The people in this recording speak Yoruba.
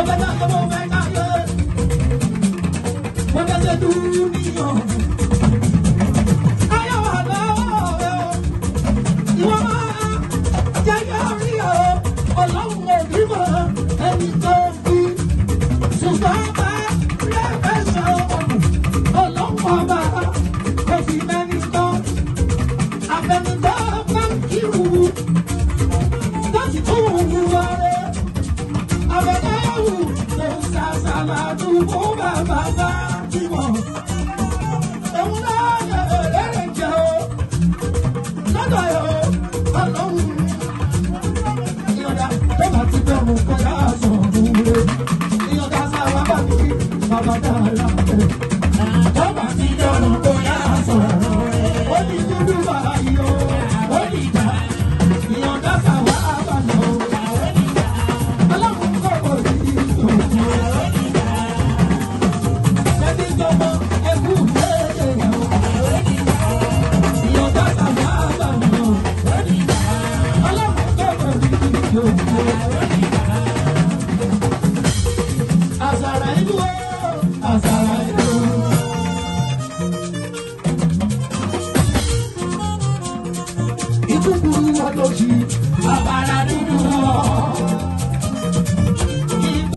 mo fẹ́ dáko mo fẹ́ dáko mo fẹ́ ṣe dúníyàn. ayọ̀ wà lọ́wọ́ rẹ o ìwọ máa jẹ́ yọrí o ọlọ́run ò rí mọ́ ẹnì kan. bàbá tún kó bàbá bá ti mọ̀. Ẹ̀wọ̀n náà yẹ ẹlẹ́rìí jẹ́ o, lọ́dọ̀ yẹ o, ọlọ́run. Ìyọ̀dà tó bá ti bẹ̀ mú kọjá sọ̀rọ̀ rẹ̀. Ìyọ̀dà sábà bá mi, kúkúrú wọn lójú. Àpàlà dúdú wọn.